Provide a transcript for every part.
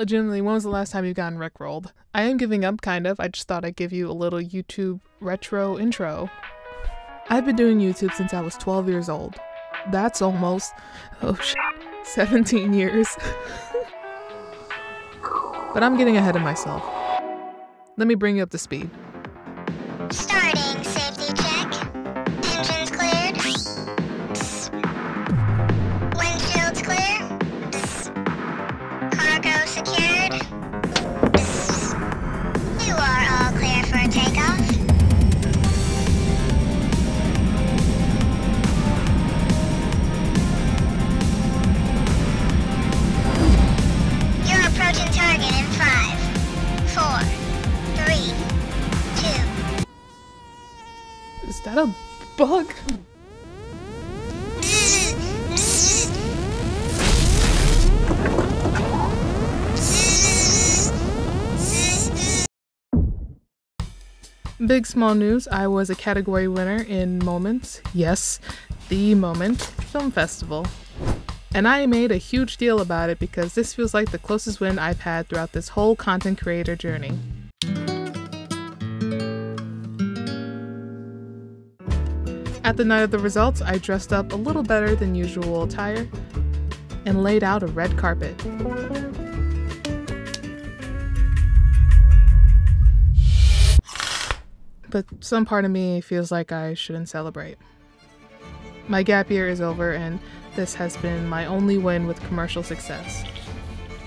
Legitimately, when was the last time you've gotten rickrolled? I am giving up, kind of. I just thought I'd give you a little YouTube retro intro. I've been doing YouTube since I was 12 years old. That's almost, oh shit, 17 years. but I'm getting ahead of myself. Let me bring you up to speed. Starting Is that a bug? Big small news I was a category winner in Moments. Yes, the Moment Film Festival. And I made a huge deal about it because this feels like the closest win I've had throughout this whole content creator journey. At the night of the results, I dressed up a little better than usual attire and laid out a red carpet. But some part of me feels like I shouldn't celebrate. My gap year is over, and this has been my only win with commercial success.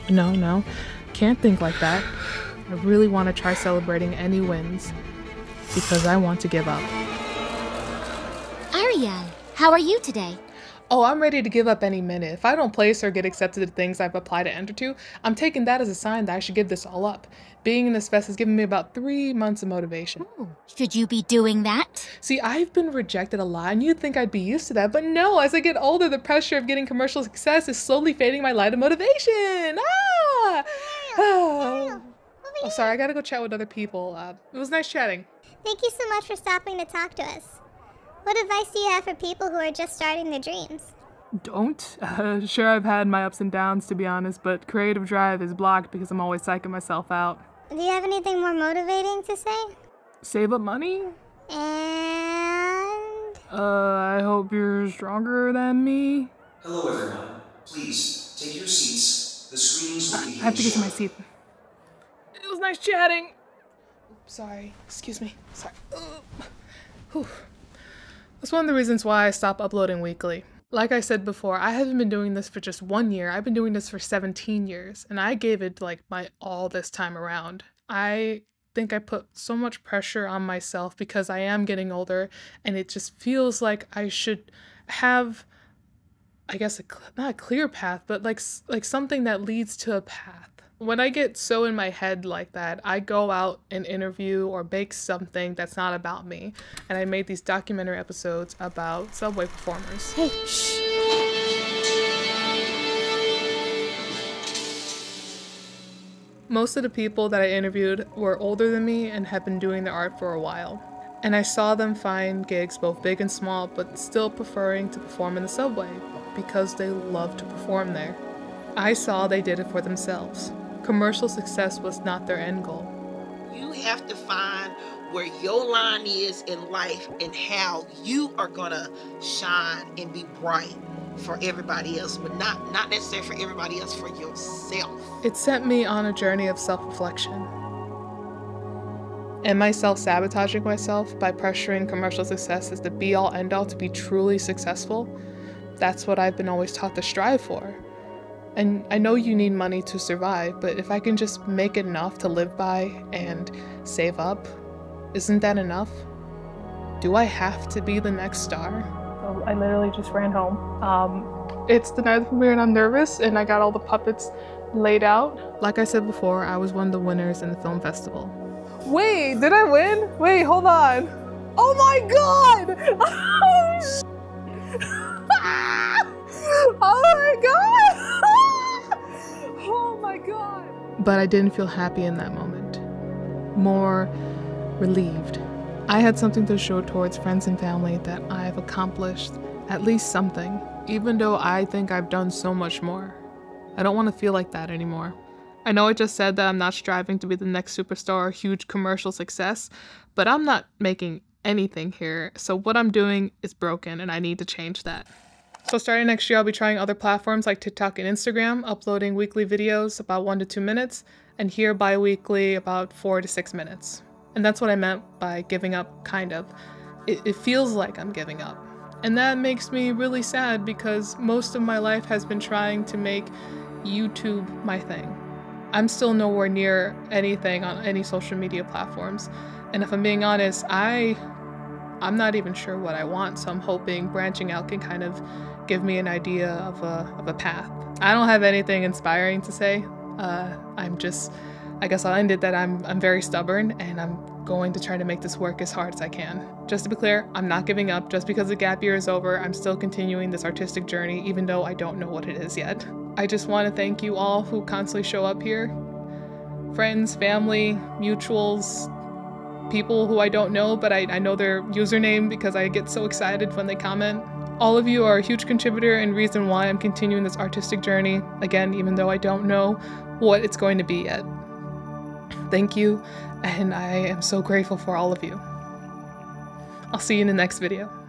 No, no, can't think like that. I really want to try celebrating any wins because I want to give up. Ariel, how are you today? Oh, I'm ready to give up any minute. If I don't place or get accepted to things I've applied to enter to, I'm taking that as a sign that I should give this all up. Being in this fest has given me about three months of motivation. Ooh, should you be doing that? See, I've been rejected a lot, and you'd think I'd be used to that, but no, as I get older, the pressure of getting commercial success is slowly fading my light of motivation. Ah! Oh, oh sorry, I gotta go chat with other people. Uh, it was nice chatting. Thank you so much for stopping to talk to us. What advice do you have for people who are just starting their dreams? Don't. Uh, sure, I've had my ups and downs, to be honest, but creative drive is blocked because I'm always psyching myself out. Do you have anything more motivating to say? Save up money? And Uh, I hope you're stronger than me. Hello, everyone. Please take your seats. The screenings will be I have to get to my seat. It was nice chatting. Sorry, excuse me. Sorry. Ugh. Whew. That's one of the reasons why I stopped uploading weekly. Like I said before, I haven't been doing this for just one year. I've been doing this for 17 years, and I gave it like my all this time around. I think I put so much pressure on myself because I am getting older, and it just feels like I should have I guess a, not a clear path, but like like something that leads to a path. When I get so in my head like that, I go out and interview or bake something that's not about me. And I made these documentary episodes about subway performers. Hey, shh. Most of the people that I interviewed were older than me and had been doing the art for a while. And I saw them find gigs both big and small, but still preferring to perform in the subway because they love to perform there. I saw they did it for themselves. Commercial success was not their end goal. You have to find where your line is in life and how you are gonna shine and be bright for everybody else, but not not necessarily for everybody else, for yourself. It sent me on a journey of self reflection. Am I self sabotaging myself by pressuring commercial success as the be all end all to be truly successful? That's what I've been always taught to strive for. And I know you need money to survive, but if I can just make enough to live by and save up, isn't that enough? Do I have to be the next star? So I literally just ran home. Um, it's the night of the premiere and I'm nervous, and I got all the puppets laid out. Like I said before, I was one of the winners in the film festival. Wait, did I win? Wait, hold on. Oh my god! But I didn't feel happy in that moment. More relieved. I had something to show towards friends and family that I've accomplished at least something, even though I think I've done so much more. I don't want to feel like that anymore. I know I just said that I'm not striving to be the next superstar or huge commercial success, but I'm not making anything here. So what I'm doing is broken and I need to change that. So starting next year, I'll be trying other platforms like TikTok and Instagram, uploading weekly videos about one to two minutes, and here bi-weekly about four to six minutes. And that's what I meant by giving up, kind of. It, it feels like I'm giving up. And that makes me really sad because most of my life has been trying to make YouTube my thing. I'm still nowhere near anything on any social media platforms. And if I'm being honest, I I'm not even sure what I want, so I'm hoping branching out can kind of give me an idea of a, of a path. I don't have anything inspiring to say. Uh, I'm just, I guess I'll end it that I'm, I'm very stubborn and I'm going to try to make this work as hard as I can. Just to be clear, I'm not giving up. Just because the gap year is over, I'm still continuing this artistic journey, even though I don't know what it is yet. I just want to thank you all who constantly show up here friends, family, mutuals, people who I don't know, but I, I know their username because I get so excited when they comment. All of you are a huge contributor and reason why I'm continuing this artistic journey, again, even though I don't know what it's going to be yet. Thank you, and I am so grateful for all of you. I'll see you in the next video.